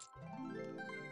you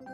you